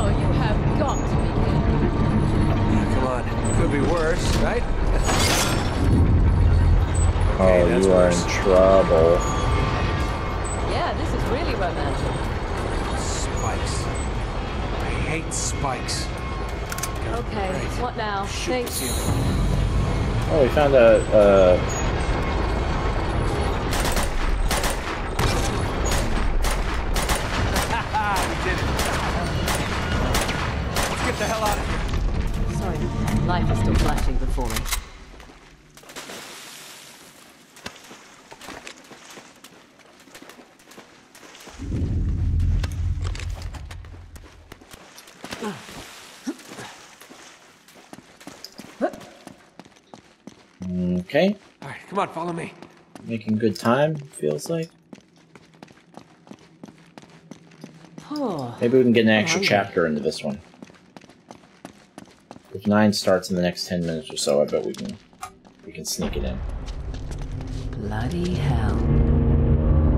you have got to be kidding. Come on. Could be worse, right? Oh, that's you are worse. in trouble. Yeah, this is really romantic. Spikes. I hate spikes. Okay, what now? Shoot Think. the ceiling. Oh, we found a, uh, we did it. Let's get the hell out of here. Sorry, life is still flashing before me. okay. All right, come on, follow me. Making good time, feels like. Maybe we can get an extra chapter into this one. If nine starts in the next ten minutes or so, I bet we can we can sneak it in. bloody hell.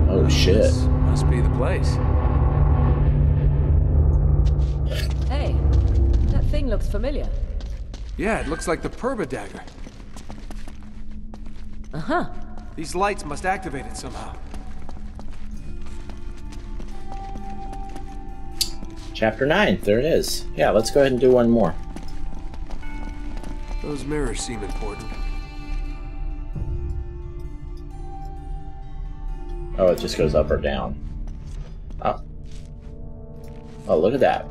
Oh shit. This must be the place. Hey, that thing looks familiar. Yeah, it looks like the Phurba dagger. Uh huh. These lights must activate it somehow. Chapter nine, there it is. Yeah, let's go ahead and do one more. Those mirrors seem important. Oh, it just goes up or down. Oh. Oh, look at that.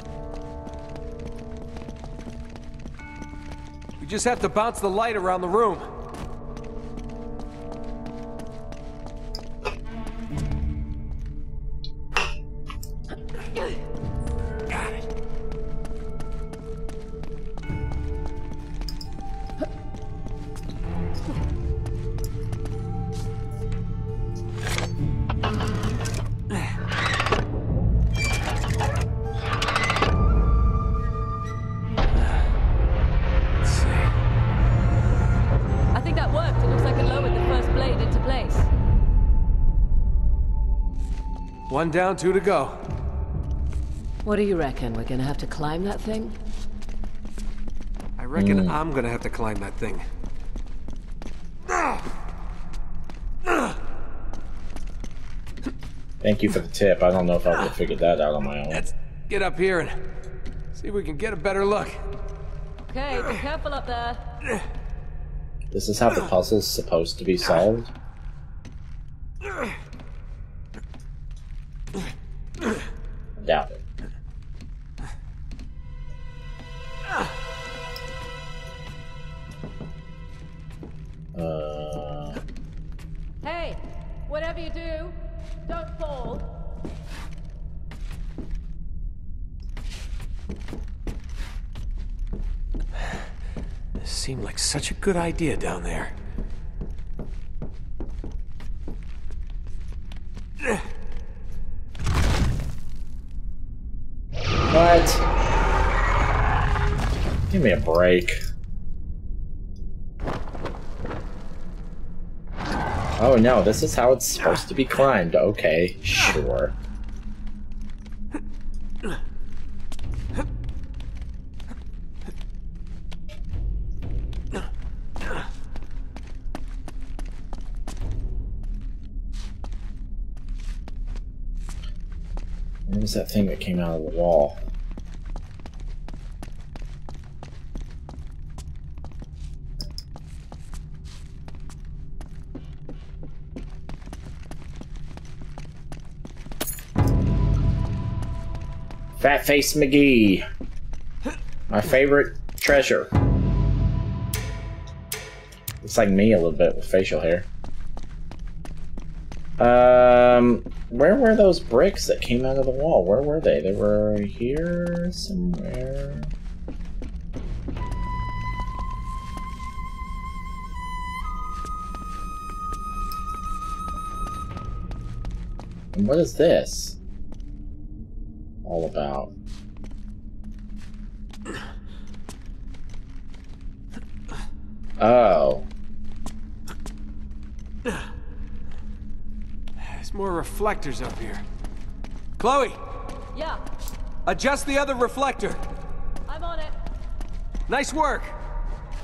We just have to bounce the light around the room. One down, two to go. What do you reckon? We're gonna have to climb that thing? I reckon hmm. I'm gonna have to climb that thing. Thank you for the tip. I don't know if I would have figured that out on my own. Let's get up here and see if we can get a better look. Okay, be careful up there. This is how the puzzle's supposed to be solved. Doubt it. Uh, Hey, whatever you do, don't fall. This seemed like such a good idea down there. what? Give me a break. Oh no, this is how it's supposed to be climbed. Okay, sure. What was that thing that came out of the wall? Face McGee. My favorite treasure. Looks like me a little bit with facial hair. Um, where were those bricks that came out of the wall? Where were they? They were here somewhere. And what is this all about? Oh. There's more reflectors up here. Chloe, Yeah, adjust the other reflector. I'm on it. Nice work.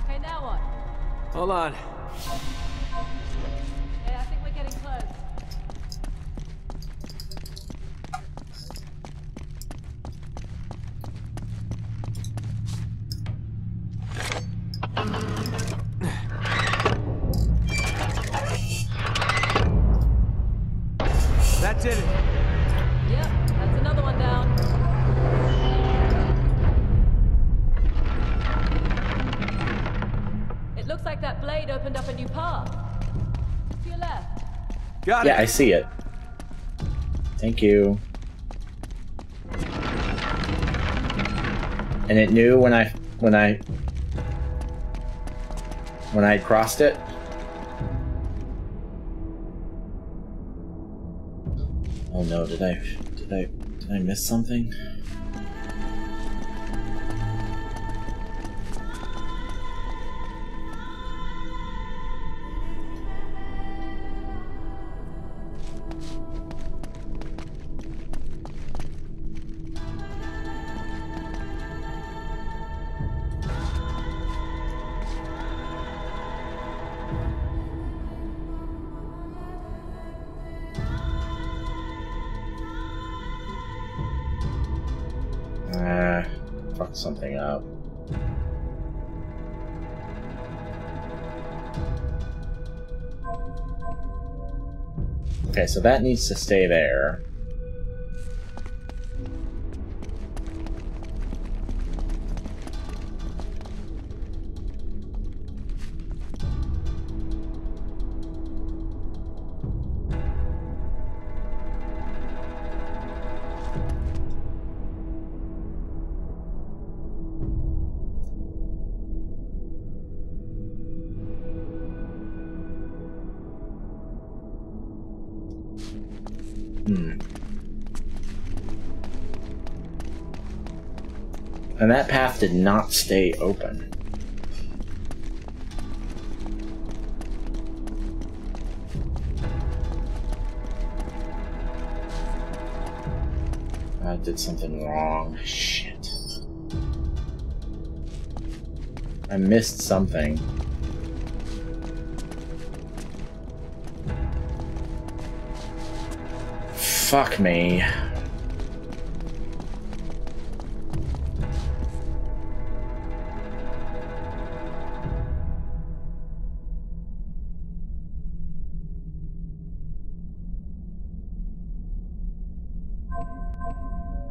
Okay, now what? Hold on. Got Yeah, I see it. Thank you. And it knew when I when I when I crossed it. Oh no, did I did I did I miss something? So that needs to stay there. Did not stay open. I did something wrong. Shit. I missed something. Fuck me.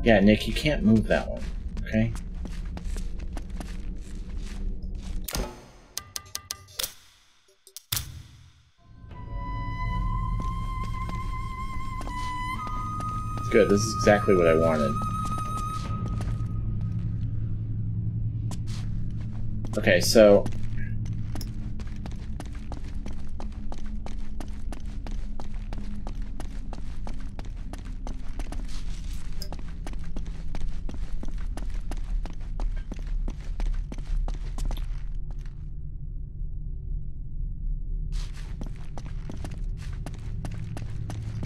Yeah, Nick, you can't move that one, okay? Good, this is exactly what I wanted. Okay, so...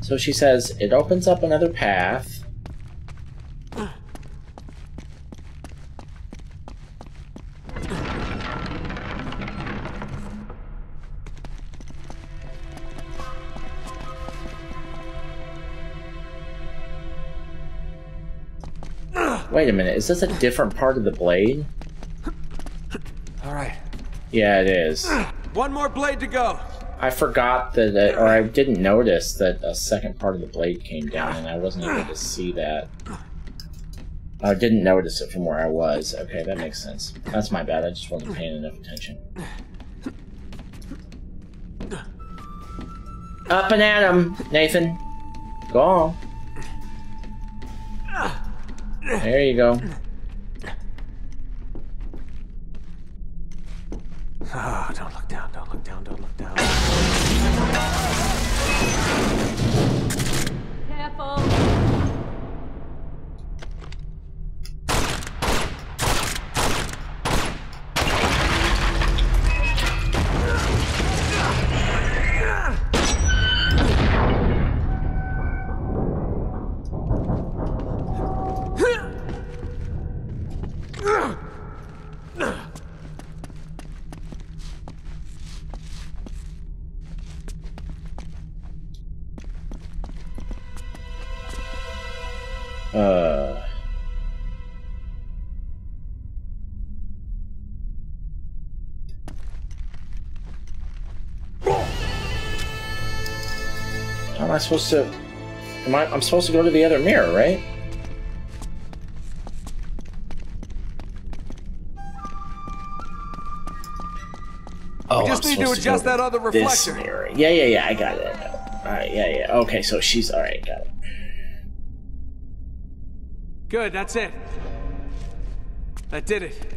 So she says it opens up another path. Wait a minute, is this a different part of the blade? All right. Yeah, it is. One more blade to go. I forgot that, it, or I didn't notice that a second part of the blade came down, and I wasn't able to see that. I didn't notice it from where I was. Okay, that makes sense. That's my bad. I just wasn't paying enough attention. Up and at him, Nathan. Go on. There you go. I supposed to? Am I? I'm supposed to go to the other mirror, right? Oh, just I'm need to adjust go that other this reflector. mirror. Yeah, yeah, yeah. I got it. All right. Yeah, yeah. Okay, so she's all right. Got it. Good, that's it. That did it.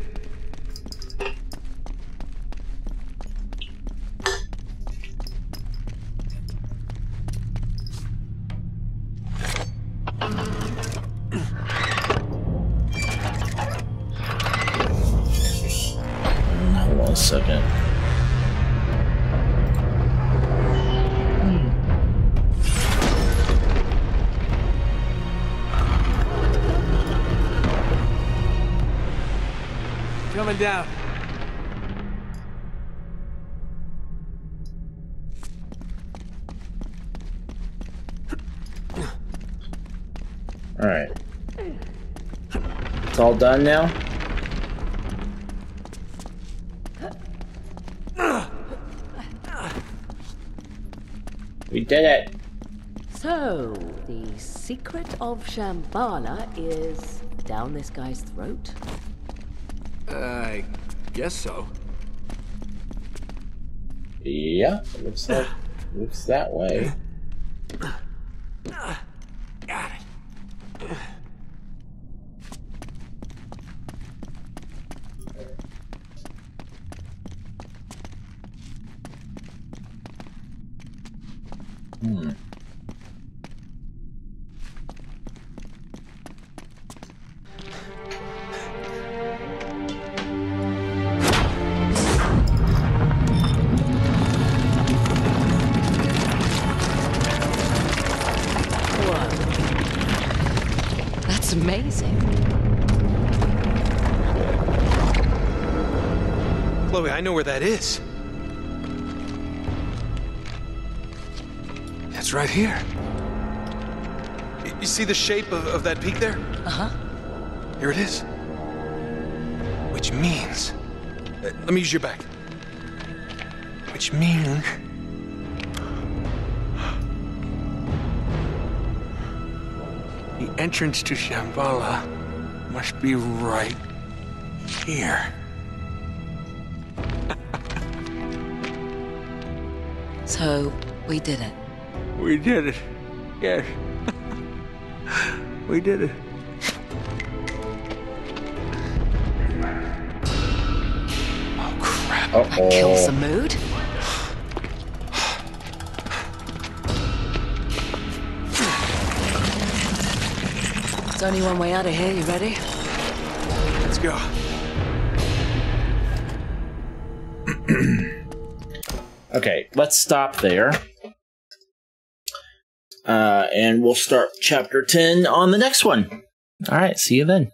Hold on a second. Hmm. Coming down. All right. It's all done now. We did it. So, the secret of Shambhala is down this guy's throat? I guess so. Yeah, it looks like looks that way. where that is. It's right here. You see the shape of, of that peak there? Uh huh. Here it is. Which means. uh, let me use your back. Which means. The entrance to Shambhala must be right here. So, we did it. We did it. Yes. we did it. Oh, crap. Uh That kills the oh. mood. There's only one way out of here. You ready? Let's go. Let's stop there. Uh, and we'll start chapter 10 on the next one. All right, see you then.